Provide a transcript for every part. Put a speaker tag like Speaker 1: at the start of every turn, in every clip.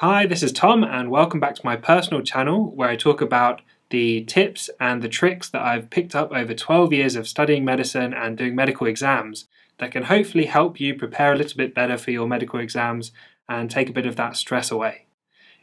Speaker 1: Hi, this is Tom, and welcome back to my personal channel where I talk about the tips and the tricks that I've picked up over 12 years of studying medicine and doing medical exams that can hopefully help you prepare a little bit better for your medical exams and take a bit of that stress away.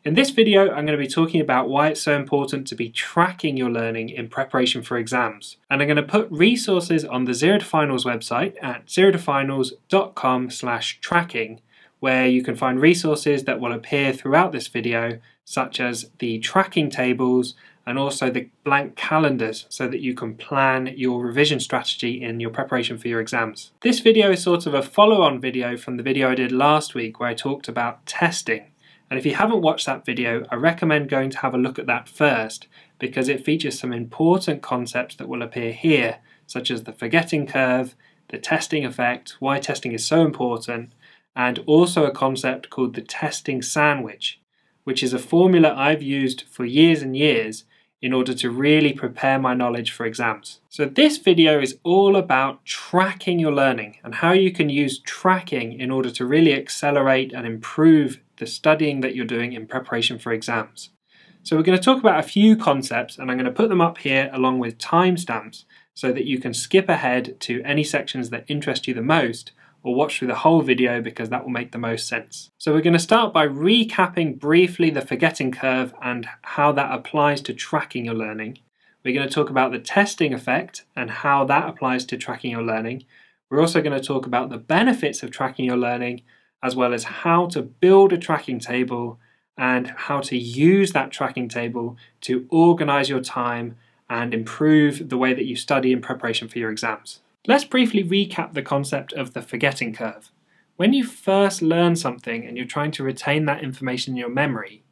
Speaker 1: In this video, I'm going to be talking about why it's so important to be tracking your learning in preparation for exams. And I'm going to put resources on the Zero to Finals website at zerotofinals.com slash tracking where you can find resources that will appear throughout this video, such as the tracking tables and also the blank calendars so that you can plan your revision strategy in your preparation for your exams. This video is sort of a follow-on video from the video I did last week where I talked about testing. And if you haven't watched that video, I recommend going to have a look at that first because it features some important concepts that will appear here, such as the forgetting curve, the testing effect, why testing is so important, and also a concept called the testing sandwich, which is a formula I've used for years and years in order to really prepare my knowledge for exams. So this video is all about tracking your learning and how you can use tracking in order to really accelerate and improve the studying that you're doing in preparation for exams. So we're going to talk about a few concepts and I'm going to put them up here along with timestamps so that you can skip ahead to any sections that interest you the most or watch through the whole video because that will make the most sense. So we're going to start by recapping briefly the forgetting curve and how that applies to tracking your learning. We're going to talk about the testing effect and how that applies to tracking your learning. We're also going to talk about the benefits of tracking your learning as well as how to build a tracking table and how to use that tracking table to organize your time and improve the way that you study in preparation for your exams. Let's briefly recap the concept of the forgetting curve. When you first learn something and you're trying to retain that information in your memory,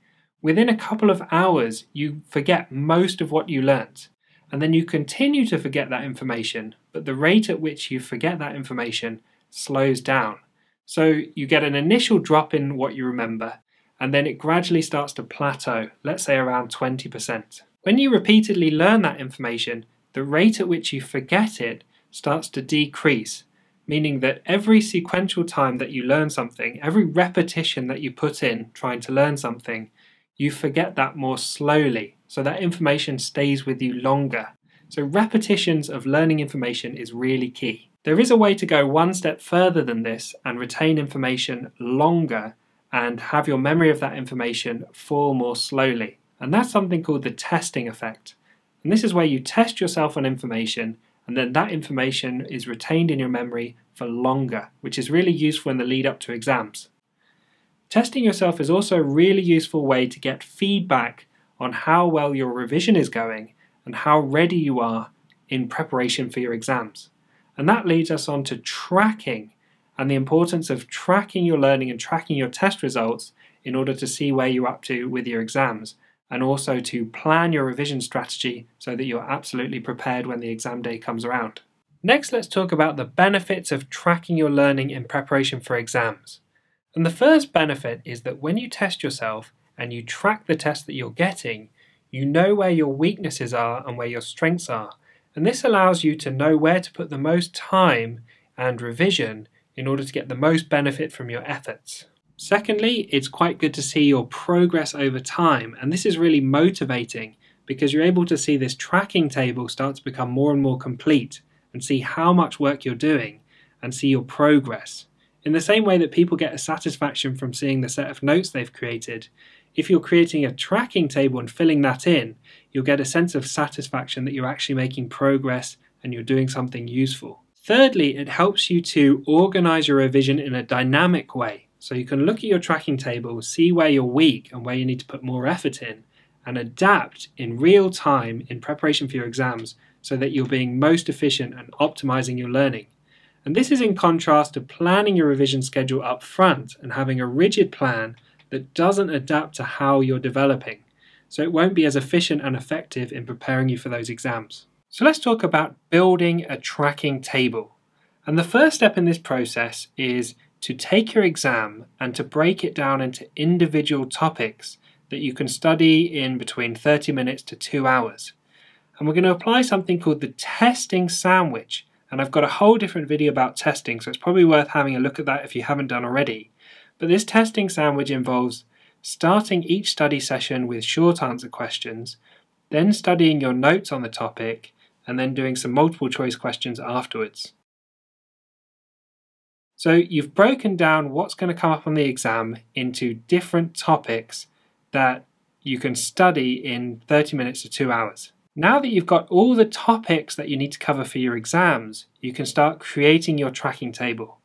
Speaker 1: within a couple of hours you forget most of what you learnt. And then you continue to forget that information, but the rate at which you forget that information slows down. So you get an initial drop in what you remember, and then it gradually starts to plateau, let's say around 20%. When you repeatedly learn that information, the rate at which you forget it starts to decrease, meaning that every sequential time that you learn something, every repetition that you put in trying to learn something, you forget that more slowly, so that information stays with you longer. So, repetitions of learning information is really key. There is a way to go one step further than this and retain information longer and have your memory of that information fall more slowly. And that's something called the testing effect. And this is where you test yourself on information and then that information is retained in your memory for longer, which is really useful in the lead up to exams. Testing yourself is also a really useful way to get feedback on how well your revision is going and how ready you are in preparation for your exams. And that leads us on to tracking and the importance of tracking your learning and tracking your test results in order to see where you're up to with your exams and also to plan your revision strategy so that you're absolutely prepared when the exam day comes around. Next, let's talk about the benefits of tracking your learning in preparation for exams. And the first benefit is that when you test yourself and you track the test that you're getting, you know where your weaknesses are and where your strengths are. And this allows you to know where to put the most time and revision in order to get the most benefit from your efforts. Secondly, it's quite good to see your progress over time, and this is really motivating because you're able to see this tracking table start to become more and more complete and see how much work you're doing and see your progress. In the same way that people get a satisfaction from seeing the set of notes they've created, if you're creating a tracking table and filling that in, you'll get a sense of satisfaction that you're actually making progress and you're doing something useful. Thirdly, it helps you to organize your revision in a dynamic way. So you can look at your tracking table, see where you're weak and where you need to put more effort in, and adapt in real time in preparation for your exams so that you're being most efficient and optimizing your learning. And this is in contrast to planning your revision schedule up front and having a rigid plan that doesn't adapt to how you're developing. So it won't be as efficient and effective in preparing you for those exams. So let's talk about building a tracking table. And the first step in this process is to take your exam and to break it down into individual topics that you can study in between 30 minutes to two hours. And we're going to apply something called the testing sandwich. And I've got a whole different video about testing, so it's probably worth having a look at that if you haven't done already. But this testing sandwich involves starting each study session with short answer questions, then studying your notes on the topic, and then doing some multiple choice questions afterwards. So you've broken down what's going to come up on the exam into different topics that you can study in 30 minutes to two hours. Now that you've got all the topics that you need to cover for your exams, you can start creating your tracking table.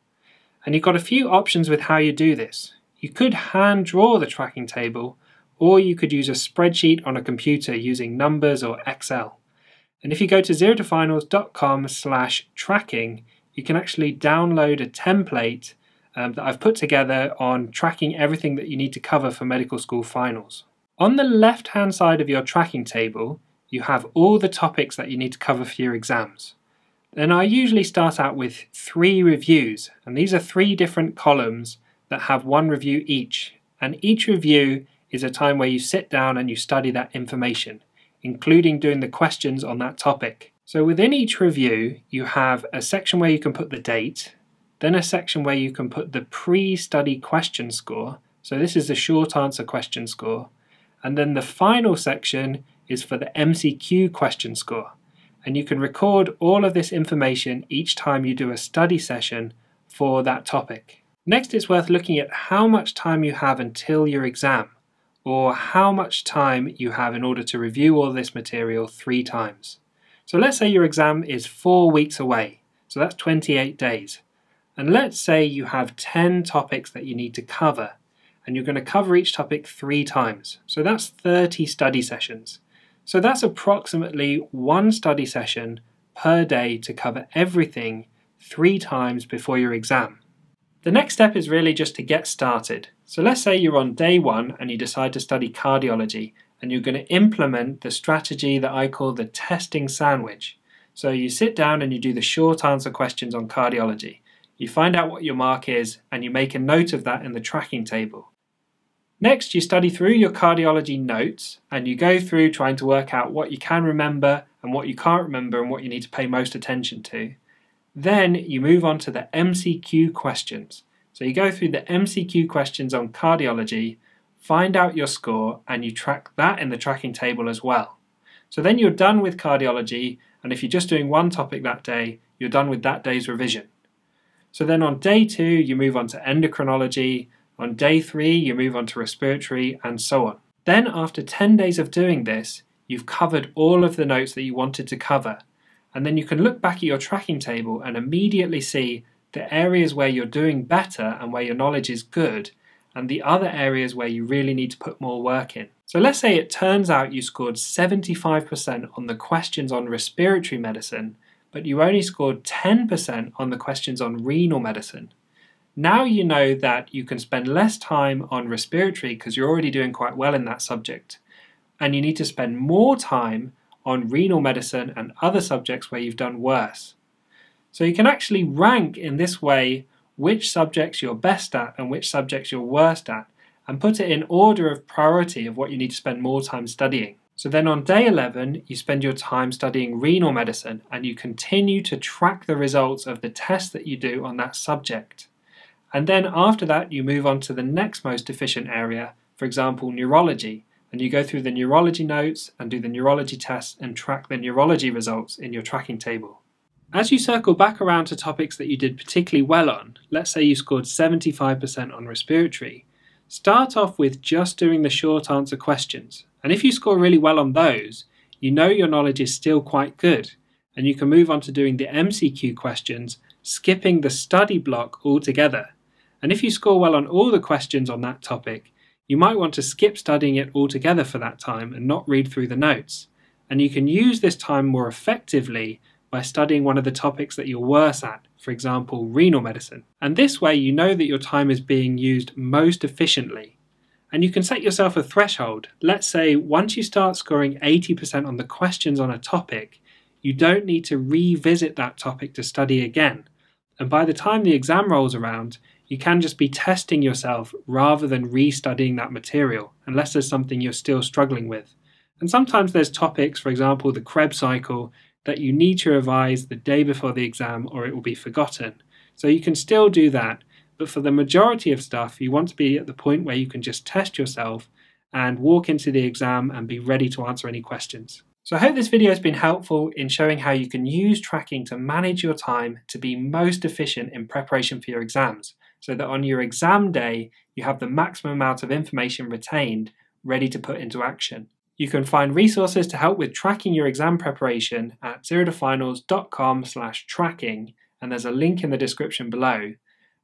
Speaker 1: And you've got a few options with how you do this. You could hand draw the tracking table, or you could use a spreadsheet on a computer using numbers or Excel. And if you go to zerotofinals.com slash tracking, you can actually download a template um, that I've put together on tracking everything that you need to cover for medical school finals. On the left hand side of your tracking table, you have all the topics that you need to cover for your exams. Then I usually start out with three reviews, and these are three different columns that have one review each. And each review is a time where you sit down and you study that information, including doing the questions on that topic. So within each review, you have a section where you can put the date, then a section where you can put the pre-study question score. So this is the short answer question score. And then the final section is for the MCQ question score. And you can record all of this information each time you do a study session for that topic. Next, it's worth looking at how much time you have until your exam, or how much time you have in order to review all this material three times. So let's say your exam is four weeks away, so that's 28 days. And let's say you have 10 topics that you need to cover, and you're going to cover each topic three times. So that's 30 study sessions. So that's approximately one study session per day to cover everything three times before your exam. The next step is really just to get started. So let's say you're on day one and you decide to study cardiology and you're going to implement the strategy that I call the testing sandwich. So you sit down and you do the short answer questions on cardiology. You find out what your mark is and you make a note of that in the tracking table. Next, you study through your cardiology notes and you go through trying to work out what you can remember and what you can't remember and what you need to pay most attention to. Then you move on to the MCQ questions. So you go through the MCQ questions on cardiology find out your score, and you track that in the tracking table as well. So then you're done with cardiology, and if you're just doing one topic that day, you're done with that day's revision. So then on day two, you move on to endocrinology, on day three, you move on to respiratory, and so on. Then, after 10 days of doing this, you've covered all of the notes that you wanted to cover. And then you can look back at your tracking table and immediately see the areas where you're doing better and where your knowledge is good, and the other areas where you really need to put more work in. So let's say it turns out you scored 75% on the questions on respiratory medicine, but you only scored 10% on the questions on renal medicine. Now you know that you can spend less time on respiratory because you're already doing quite well in that subject, and you need to spend more time on renal medicine and other subjects where you've done worse. So you can actually rank in this way which subjects you're best at and which subjects you're worst at, and put it in order of priority of what you need to spend more time studying. So then on day 11, you spend your time studying renal medicine and you continue to track the results of the tests that you do on that subject. And then after that, you move on to the next most efficient area, for example, neurology, and you go through the neurology notes and do the neurology tests and track the neurology results in your tracking table. As you circle back around to topics that you did particularly well on, let's say you scored 75% on respiratory, start off with just doing the short answer questions. And if you score really well on those, you know your knowledge is still quite good, and you can move on to doing the MCQ questions, skipping the study block altogether. And if you score well on all the questions on that topic, you might want to skip studying it altogether for that time and not read through the notes. And you can use this time more effectively by studying one of the topics that you're worse at, for example, renal medicine. And this way, you know that your time is being used most efficiently. And you can set yourself a threshold. Let's say once you start scoring 80% on the questions on a topic, you don't need to revisit that topic to study again. And by the time the exam rolls around, you can just be testing yourself rather than restudying that material, unless there's something you're still struggling with. And sometimes there's topics, for example, the Krebs cycle, that you need to revise the day before the exam or it will be forgotten. So you can still do that, But for the majority of stuff, you want to be at the point where you can just test yourself and walk into the exam and be ready to answer any questions. So I hope this video has been helpful in showing how you can use tracking to manage your time to be most efficient in preparation for your exams, so that on your exam day, you have the maximum amount of information retained ready to put into action. You can find resources to help with tracking your exam preparation at zerotofinals.com slash tracking, and there's a link in the description below.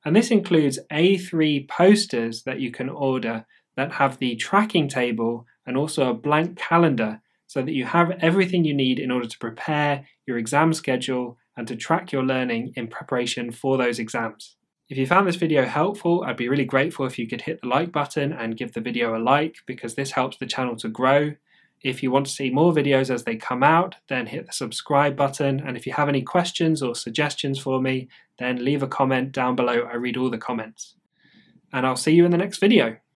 Speaker 1: And this includes A3 posters that you can order that have the tracking table and also a blank calendar so that you have everything you need in order to prepare your exam schedule and to track your learning in preparation for those exams. If you found this video helpful, I'd be really grateful if you could hit the like button and give the video a like because this helps the channel to grow. If you want to see more videos as they come out, then hit the subscribe button. And if you have any questions or suggestions for me, then leave a comment down below. I read all the comments. And I'll see you in the next video.